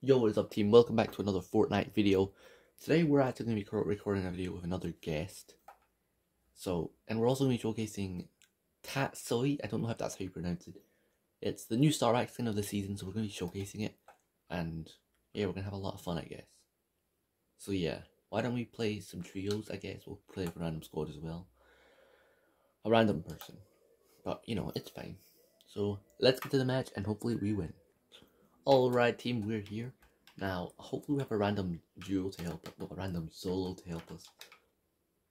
Yo, what is up team? Welcome back to another Fortnite video. Today we're actually going to be recording a video with another guest. So, and we're also going to be showcasing Tatsuo. I don't know if that's how you pronounce it. It's the new star skin of the season, so we're going to be showcasing it. And yeah, we're going to have a lot of fun, I guess. So yeah, why don't we play some trios, I guess. We'll play a random squad as well. A random person. But, you know, it's fine. So, let's get to the match and hopefully we win. Alright team, we're here. Now, hopefully we have a random duo to help us, well, a random solo to help us.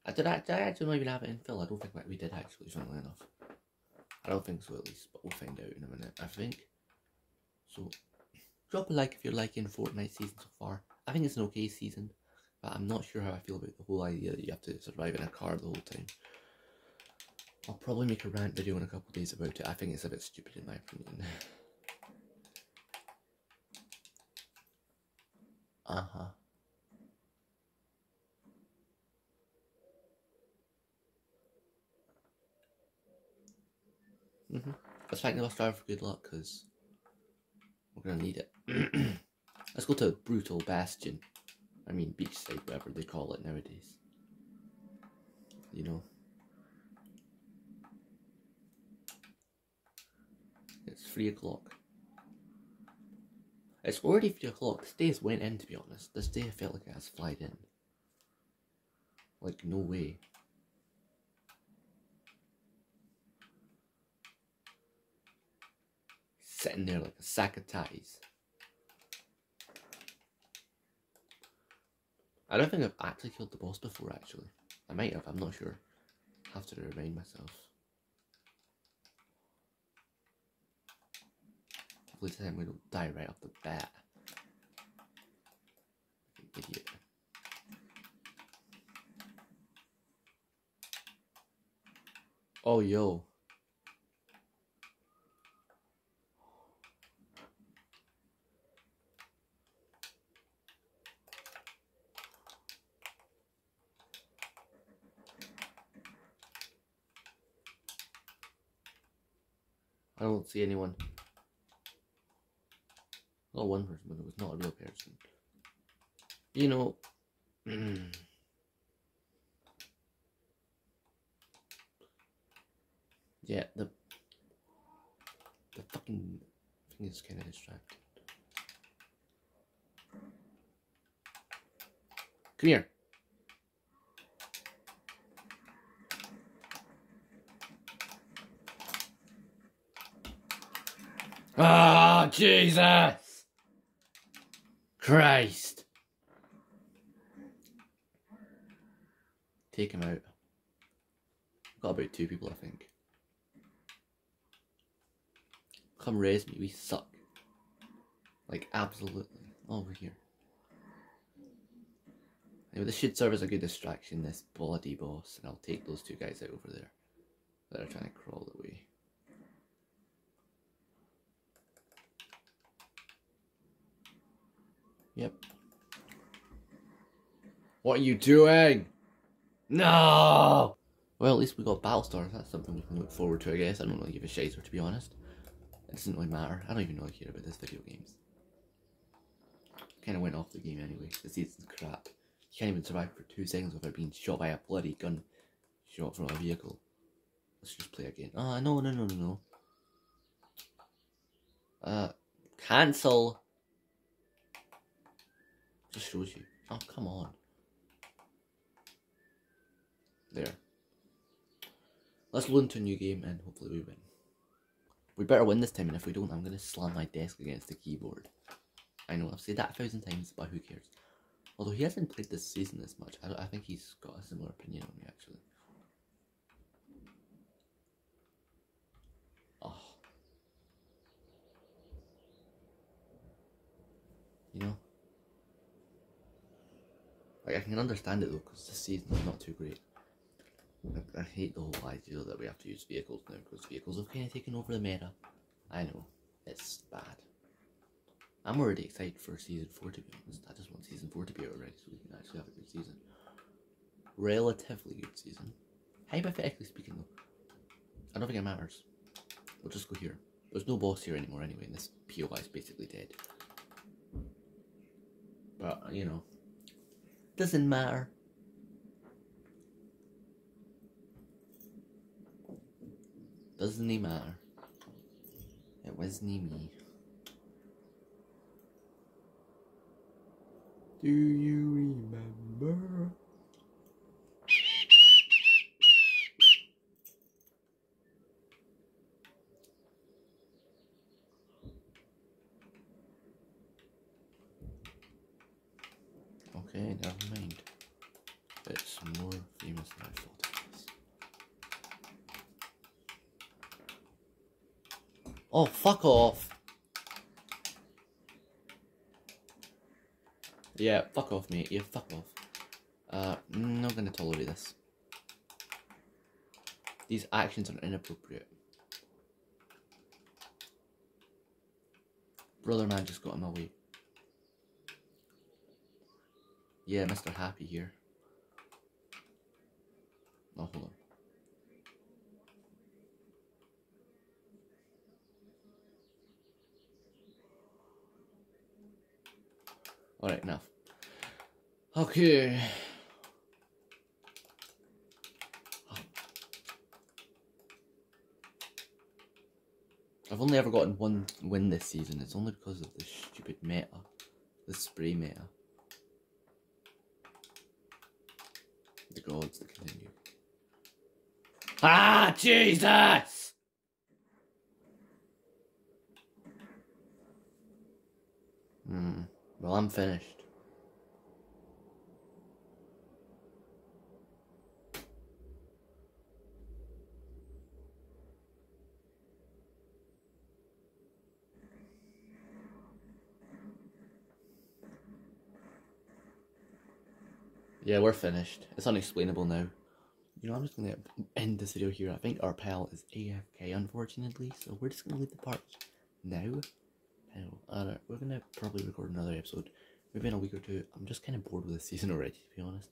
I did, I, did I actually not even have it in fill? I don't think we did actually, funnily enough. I don't think so at least, but we'll find out in a minute, I think. So, drop a like if you're liking Fortnite season so far. I think it's an okay season, but I'm not sure how I feel about the whole idea that you have to survive in a car the whole time. I'll probably make a rant video in a couple days about it. I think it's a bit stupid in my opinion. Uh-huh. Mm-hmm. Let's fight the driver for good luck, because we're to need it. Let's go to Brutal Bastion. I mean, Beachside, whatever they call it nowadays. You know. It's 3 o'clock. It's already 3 o'clock. This day has went in, to be honest. This day I felt like it has flied in. Like, no way. Sitting there like a sack of ties. I don't think I've actually killed the boss before, actually. I might have, I'm not sure. I have to remind myself. Hopefully this time we don't die right off the bat. Idiot. Oh, yo. I don't see anyone. Oh, one person, but it was not a real person. You know, yeah, the the fucking thing is kind of distracted. Come here. Ah, oh, Jesus! Christ. Take him out. Got about two people, I think. Come raise me, we suck. Like, absolutely. Oh, over here. Anyway, this should serve as a good distraction, this bloody boss, and I'll take those two guys out over there that are trying to crawl away. Yep. What are you doing? No! Well, at least we got Battle Stars. That's something we can look forward to, I guess. I don't really give a shizer, to be honest. It doesn't really matter. I don't even really care about this video games. Kind of went off the game anyway. The season's crap. You can't even survive for two seconds without being shot by a bloody gun shot from a vehicle. Let's just play again. Ah, uh, no, no, no, no, no. Uh, cancel just shows you. Oh, come on. There. Let's load into a new game and hopefully we win. We better win this time and if we don't I'm going to slam my desk against the keyboard. I know I've said that a thousand times but who cares. Although he hasn't played this season as much. I, I think he's got a similar opinion on me actually. Oh. You know? Like, I can understand it though, because this season is not too great. I, I, hate the whole idea that we have to use vehicles now, because vehicles have kind of taken over the meta. I know, it's bad. I'm already excited for season 4 to be honest. I just want season 4 to be already so we can actually have a good season. Relatively good season. Hypothetically speaking though, I don't think it matters. We'll just go here. There's no boss here anymore anyway, and this POI is basically dead. But, you know, doesn't matter. Doesn't he matter. It wasn't me. Do you remember? Okay, never mind. It's more famous than I thought it was. Oh, fuck off! Yeah, fuck off, mate. Yeah, fuck off. Uh, not gonna tolerate this. These actions are inappropriate. Brother man just got in my way. Yeah, Mr. Happy here. Oh, hold on. Alright, enough. Okay. I've only ever gotten one win this season. It's only because of the stupid meta. The spray meta. The gods that continue. Ah, Jesus! Hmm. Well, I'm finished. Yeah, we're finished. It's unexplainable now. You know, I'm just gonna end this video here. I think our pal is AFK, unfortunately, so we're just gonna leave the part now. Uh, we're gonna probably record another episode, maybe in a week or two. I'm just kind of bored with this season already, to be honest.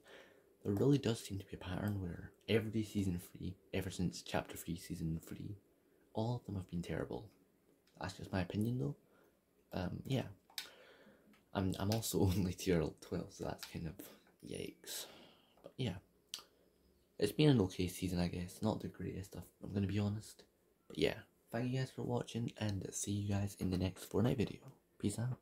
There really does seem to be a pattern where every season three, ever since chapter three, season three, all of them have been terrible. That's just my opinion, though. Um, yeah. I'm I'm also only tier twelve, so that's kind of yikes. But yeah, it's been an okay season, I guess. Not the greatest stuff. I'm gonna be honest. But yeah, thank you guys for watching, and see you guys in the next Fortnite video. Peace out.